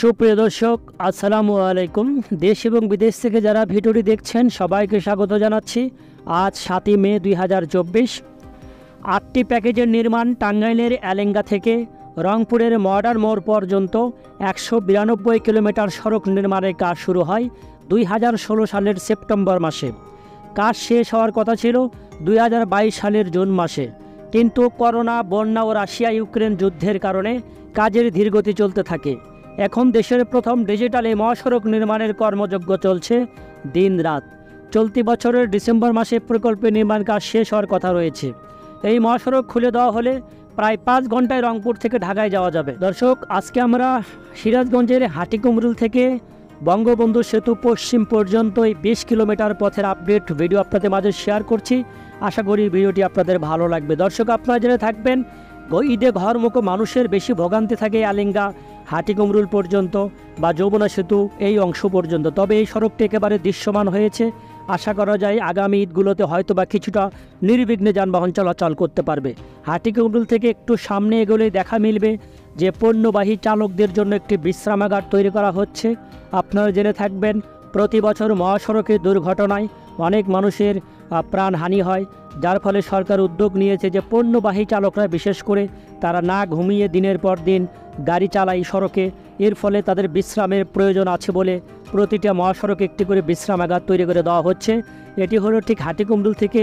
সুপ্রিয় দর্শক, আসসালামু আলাইকুম। দেশ এবং বিদেশ থেকে যারা ভিডিওটি দেখছেন, সবাইকে স্বাগত জানাচ্ছি। আজ সাতই মে দুই হাজার চব্বিশ। আটটি প্যাকেজের নির্মাণ টাঙ্গাইলের অ্যালেঙ্গা থেকে রংপুরের মর্ডার মোড় পর্যন্ত একশো বিরানব্বই কিলোমিটার সড়ক নির্মাণের কাজ শুরু হয় দুই হাজার ষোলো সালের সেপ্টেম্বর মাসে। কাজ শেষ হওয়ার কথা ছিল দুই হাজার বাইশ সালের জুন মাসে। কিন্তু করোনা, বন্যা ও রাশিয়া ইউক্রেন যুদ্ধের কারণে কাজের ধীরগতি চলতে থাকে। এখন দেশের প্রথম ডিজিটাল এই মহাসড়ক নির্মাণের কর্মযজ্ঞ চলছে দিন রাত। চলতি বছরের ডিসেম্বর মাসে প্রকল্পের নির্মাণ কাজ শেষ হওয়ার কথা রয়েছে। এই মহাসড়ক খুলে দেওয়া হলে প্রায় পাঁচ ঘন্টায় রংপুর থেকে ঢাকায় যাওয়া যাবে। দর্শক, আজকে আমরা সিরাজগঞ্জের হাটিকুমরুল থেকে বঙ্গবন্ধু সেতু পশ্চিম পর্যন্ত এই বিশ কিলোমিটার পথের আপডেট ভিডিও আপনাদের মাঝে শেয়ার করছি। আশা করি ভিডিওটি আপনাদের ভালো লাগবে। দর্শক, আপনারা জেনে থাকবেন ঈদে ঘরমুখো মানুষের বেশি ভোগান্তি থাকে আলিঙ্গা। হাটিকুমরুল পর্যন্ত বা যৌবনা সেতু এই অংশ পর্যন্ত। তবে এই সড়কটি একেবারে দৃশ্যমান হয়েছে। আশা করা যায় আগামী ঈদগুলোতে হয়তো বা কিছুটা নির্বিঘ্নে যানবাহন চলাচল করতে পারবে। হাটিকুমরুল থেকে একটু সামনে এগোলেই দেখা মিলবে যে পণ্যবাহী চালকদের জন্য একটি বিশ্রামাগার তৈরি করা হচ্ছে। আপনারা জেনে থাকবেন প্রতি বছর মহাসড়কের দুর্ঘটনায় অনেক মানুষের প্রাণহানি হয়, যার ফলে সরকার উদ্যোগ নিয়েছে যে পণ্যবাহী চালকরা বিশেষ করে তারা না ঘুমিয়ে দিনের পর দিন গাড়ি চালায় সড়কে। এর ফলে তাদের বিশ্রামের প্রয়োজন আছে বলে প্রতিটা মহাসড়কে একটি করে বিশ্রামাগার তৈরি করে দেওয়া হচ্ছে। এটি হলো ঠিক হাটিকুমরুল থেকে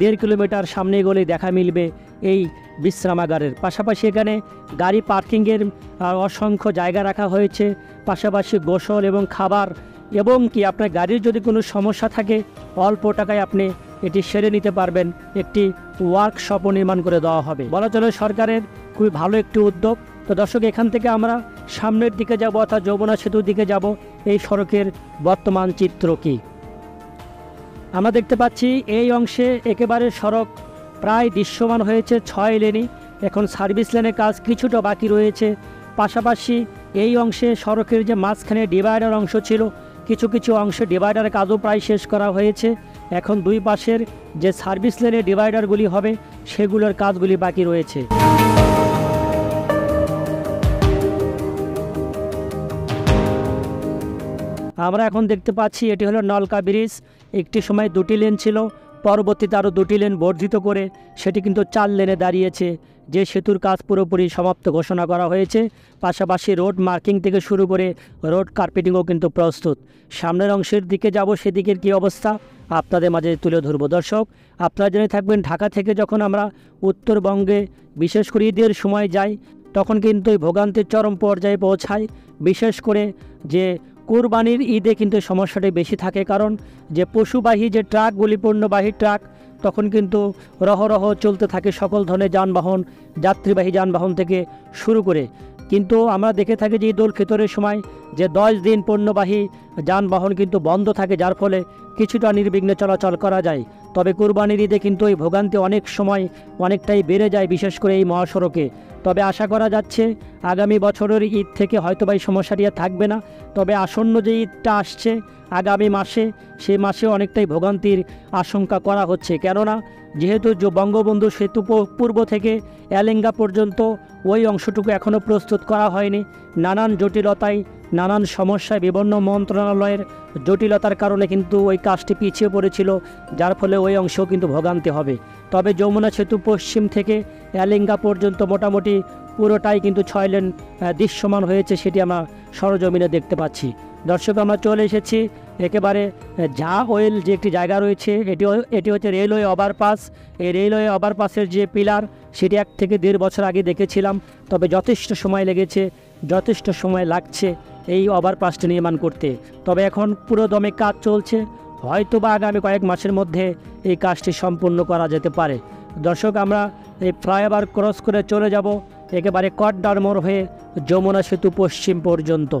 দেড় কিলোমিটার সামনে গেলেই দেখা মিলবে এই বিশ্রামাগারের পাশাপাশি এখানে গাড়ি পার্কিংয়ের অসংখ্য জায়গা রাখা হয়েছে। পাশাপাশি গোসল এবং খাবার এবং কি আপনার গাড়ির যদি কোনো সমস্যা থাকে, অল্প টাকায় আপনি এটি সেরে নিতে পারবেন। একটি ওয়ার্কশপও নির্মাণ করে দেওয়া হবে। বলা চলে সরকারের খুবই ভালো একটি উদ্যোগ। তো দর্শক, এখান থেকে আমরা সামনের দিকে যাব অর্থাৎ যমুনা সেতুর দিকে যাব। এই সড়কের বর্তমান চিত্র কী? আমরা দেখতে পাচ্ছি এই অংশে একেবারে সড়ক প্রায় দৃশ্যমান হয়েছে, ছয় লেনই। এখন সার্ভিস লেনের কাজ কিছুটা বাকি রয়েছে। পাশাপাশি এই অংশে সড়কের যে মাঝখানে ডিভাইডার অংশ ছিল কিছু কিছু অংশে ডিভাইডারের কাজও প্রায় শেষ করা হয়েছে। এখন দুই পাশের যে সার্ভিস লেনে ডিভাইডারগুলি হবে, সেগুলোর কাজগুলি বাকি রয়েছে। আমরা এখন দেখতে পাচ্ছি এটি হলো নলকা ব্রিজ। একটি সময় দুটি লেন ছিল, পরবর্তীতে আরও দুটি লেন বর্ধিত করে, সেটি কিন্তু চার লেনে দাঁড়িয়েছে। যে সেতুর কাজ পুরোপুরি সমাপ্ত ঘোষণা করা হয়েছে, পাশাপাশি রোড মার্কিং থেকে শুরু করে রোড কার্পেটিংও কিন্তু প্রস্তুত। সামনের অংশের দিকে যাব, সেদিকের কী অবস্থা? আপনাদের মাঝে তুলে ধরব। দর্শক, আপনারা জেনে থাকবেন, ঢাকা থেকে যখন আমরা উত্তরবঙ্গে বিশেষ করে ঈদের সময় যাই, তখন কিন্তু এই ভোগান্তির চরম পর্যায়ে পৌঁছায় বিশেষ করে যে কোরবানির ঈদে কিন্তু সমস্যাটি বেশি থাকে, কারণ যে পশুবাহী যে ট্রাকগুলি পণ্যবাহী ট্রাক তখন কিন্তু রহরহ চলতে থাকে সকল ধরনের যানবাহন, যাত্রীবাহী যানবাহন থেকে শুরু করে। কিন্তু আমরা দেখে থাকি যে ঈদ উল ফিতরের সময় যে দশ দিন পণ্যবাহী যানবাহন কিন্তু বন্ধ থাকে, যার ফলে কিছুটা নির্বিঘ্নে চলাচল করা যায়। তবে কোরবানির ঈদে কিন্তু এই ভোগান্তি অনেক সময় অনেকটাই বেড়ে যায়, বিশেষ করে এই মহাসড়কে। তবে আশা করা যাচ্ছে আগামী বছরের ঈদ থেকে হয়তো বা এই সমস্যাটি থাকবে না। তবে আসন্ন যে ঈদটা আসছে আগামী মাসে, সে মাসে অনেকটাই ভোগান্তির আশঙ্কা করা হচ্ছে। কেননা, যেহেতু বঙ্গবন্ধু সেতু পূর্ব থেকে এলেঙ্গা পর্যন্ত ওই অংশটুকু এখনও প্রস্তুত করা হয়নি। নানান জটিলতায়, নানান সমস্যায় বিভিন্ন মন্ত্রণালয়ের জটিলতার কারণে কিন্তু ওই কাজটি পিছিয়ে পড়েছিল, যার ফলে ওই অংশেও কিন্তু ভোগান্তি হবে। তবে যমুনা সেতু পশ্চিম থেকে এলেঙ্গা পর্যন্ত মোটামুটি পুরোটাই কিন্তু ছয় লেন দৃশ্যমান হয়েছে সেটি আমরা সরজমিনে দেখতে পাচ্ছি। দর্শক, আমরা চলে এসেছি একেবারে ঝা ওয়েল যে একটি জায়গা রয়েছে, এটি এটি হচ্ছে রেলওয়ে ওভারপাস। এই রেলওয়ে ওভারপাসের যে পিলার, সেটি এক থেকে দেড় বছর আগে দেখেছিলাম, তবে যথেষ্ট সময় লেগেছে, যথেষ্ট সময় লাগছে এই ওভারপাসটি নির্মাণ করতে। তবে এখন পুরো দমে কাজ চলছে হয়তো বা আগামী কয়েক মাসের মধ্যে এই কাজটি সম্পূর্ণ করা যেতে পারে। দর্শক, আমরা এই ফ্লাইওভার ক্রস করে চলে যাব। একেবারে কড্ডার মোড় হয়ে যমুনা সেতু পশ্চিম পর্যন্ত।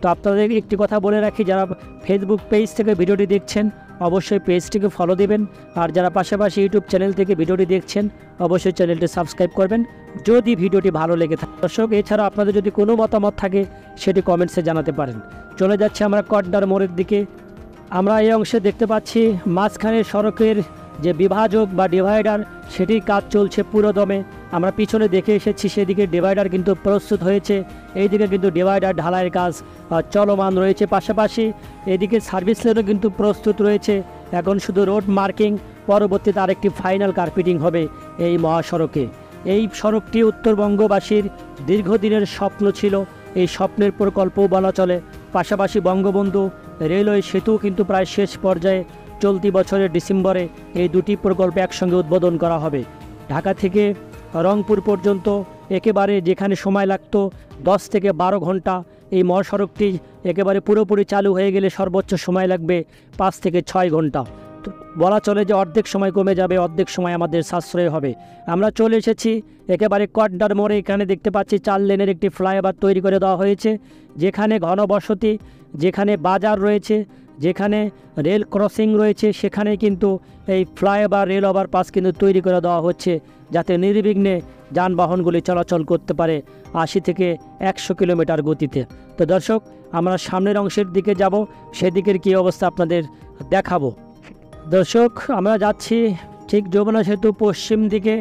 তো আপনাদের একটি কথা বলে রাখি, যারা ফেসবুক পেজ থেকে ভিডিওটি দেখছেন, অবশ্যই পেজটিকে ফলো দেবেন। আর যারা পাশাপাশি ইউটিউব চ্যানেল থেকে ভিডিওটি দেখছেন, অবশ্যই চ্যানেলটি সাবস্ক্রাইব করবেন। যদি ভিডিওটি ভালো লেগে থাকে, দর্শক এছাড়া আপনাদের যদি কোনো মতামত থাকে, সেটি কমেন্টসে জানাতে পারেন। চলে যাচ্ছে আমরা কড্ডার মোড়ের দিকে। আমরা এই অংশে দেখতে পাচ্ছি মাঝখানে সড়কের যে বিভাজক বা ডিভাইডার সেটির কাজ চলছে পুরোদমে। আমরা পিছনে দেখে এসেছি, সেদিকে ডিভাইডার কিন্তু প্রস্তুত হয়েছে। এইদিকে কিন্তু ডিভাইডার ঢালাইয়ের কাজ চলমান রয়েছে পাশাপাশি। এদিকে সার্ভিস লেনও কিন্তু প্রস্তুত রয়েছে। এখন শুধু রোড মার্কিং পরবর্তীতে আরেকটি ফাইনাল কার্পেটিং হবে এই মহাসড়কে। এই সড়কটি উত্তরবঙ্গবাসীর দীর্ঘদিনের স্বপ্ন ছিল। এই স্বপ্নের প্রকল্পও বলা চলে। পাশাপাশি বঙ্গবন্ধু রেলওয়ে সেতু কিন্তু প্রায় শেষ পর্যায়ে চলতি বছরের ডিসেম্বরে এই দুটি প্রকল্প একসঙ্গে উদ্বোধন করা হবে। ঢাকা থেকে রংপুর পর্যন্ত একেবারে যেখানে সময় লাগত, দশ থেকে বারো ঘণ্টা এই মহাসড়কটি একেবারে পুরোপুরি চালু হয়ে গেলে সর্বোচ্চ সময় লাগবে পাঁচ থেকে ছয় ঘণ্টা। বলা চলে যে অর্ধেক সময় কমে যাবে, অর্ধেক সময় আমাদের সাশ্রয় হবে। আমরা চলে এসেছি একেবারে কড্ডার মোড়ে, এখানে দেখতে পাচ্ছি চার লেনের একটি ফ্লাইওভার তৈরি করে দেওয়া হয়েছে, যেখানে ঘনবসতি, যেখানে বাজার রয়েছে যেখানে রেল ক্রসিং রয়েছে, সেখানে কিন্তু এই ফ্লাইওভার রেল ওভার পাস কিন্তু তৈরি করে দেওয়া হচ্ছে, যাতে নির্বিঘ্নে যানবাহনগুলি চলাচল করতে পারে আশি থেকে একশো কিলোমিটার গতিতে। তো দর্শক, আমরা সামনের অংশের দিকে যাব, সেদিকের কী অবস্থা আপনাদের দেখাবো। দর্শক, আমরা যাচ্ছি ঠিক যমুনা সেতু পশ্চিম দিকে,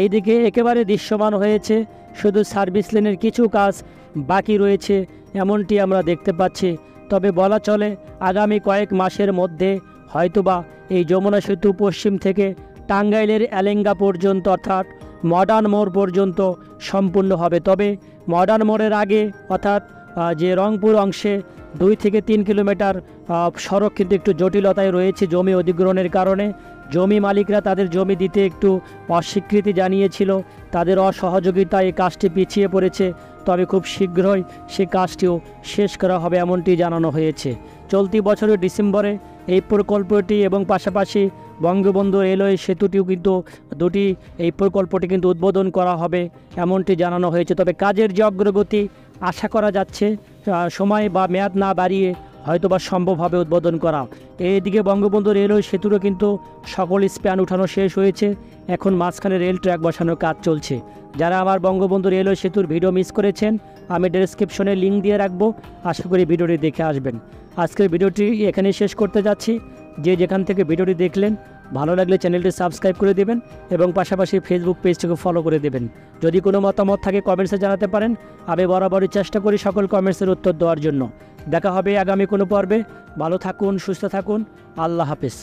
এই দিকে একেবারে দৃশ্যমান হয়েছে, শুধু সার্ভিস লেনের কিছু কাজ বাকি রয়েছে, এমনটি আমরা দেখতে পাচ্ছি। তবে বলা চলে, আগামী কয়েক মাসের মধ্যে হয়তোবা এই যমুনা সেতু পশ্চিম থেকে টাঙ্গাইলের এলেঙ্গা পর্যন্ত অর্থাৎ মডার্ন মোড় পর্যন্ত সম্পূর্ণ হবে। তবে মডার্ন মোড়ের আগে অর্থাৎ যে রংপুর অংশে দুই থেকে তিন কিলোমিটার সড়ক কিন্তু একটু জটিলতায় রয়েছে জমি অধিগ্রহণের কারণে। জমি মালিকরা তাদের জমি দিতে একটু অস্বীকৃতি জানিয়েছিল। তাদের অসহযোগিতায় এই কাজটি পিছিয়ে পড়েছে। তবে খুব শীঘ্রই সে কাজটিও শেষ করা হবে এমনটি জানানো হয়েছে। চলতি বছরের ডিসেম্বরে এই প্রকল্পটি এবং পাশাপাশি বঙ্গবন্ধু রেলওয়ে সেতুটিও কিন্তু দুটি এই প্রকল্পটি কিন্তু উদ্বোধন করা হবে এমনটি জানানো হয়েছে। তবে কাজের যে অগ্রগতি আশা করা যাচ্ছে সময় বা মেয়াদ না বাড়িয়ে হয়তোবা সম্ভব হবে উদ্বোধন করা। এইদিকে বঙ্গবন্ধু রেলওয়ে সেতুরও কিন্তু সকল স্প্যান উঠানো শেষ হয়েছে। এখন মাঝখানে রেল ট্র্যাক বসানোর কাজ চলছে। যারা আমার বঙ্গবন্ধু রেলওয়ে সেতুর ভিডিও মিস করেছেন, আমি ডেসক্রিপশনে লিঙ্ক দিয়ে রাখব। আশা করি ভিডিওটি দেখে আসবেন। আজকের ভিডিওটি এখানেই শেষ করতে যাচ্ছি। যে যেখান থেকে ভিডিওটি দেখলেন, ভালো লাগলে চ্যানেলটি সাবস্ক্রাইব করে দেবেন এবং পাশাপাশি ফেসবুক পেজটিকে ফলো করে দেবেন। যদি কোনো মতামত থাকে কমেন্টসে জানাতে পারেন। আমি বরাবরই চেষ্টা করি সকল কমেন্টসের উত্তর দেওয়ার জন্য। দেখা হবে আগামী কোনো পর্বে। ভালো থাকুন সুস্থ থাকুন। আল্লাহ হাফিজ।